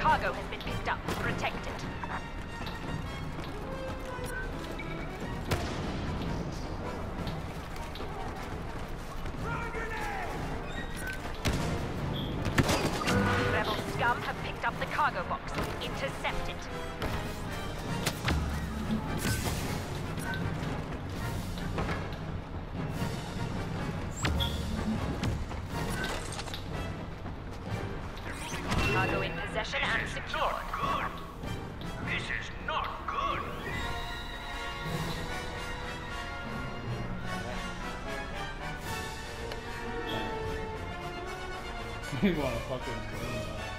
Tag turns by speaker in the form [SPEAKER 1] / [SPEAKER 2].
[SPEAKER 1] cargo has been picked up. Protect it. Rebel scum have picked up the cargo box. Intercept it. Cargo in possession and secured.
[SPEAKER 2] Good. This is not good.
[SPEAKER 3] You wanna fucking.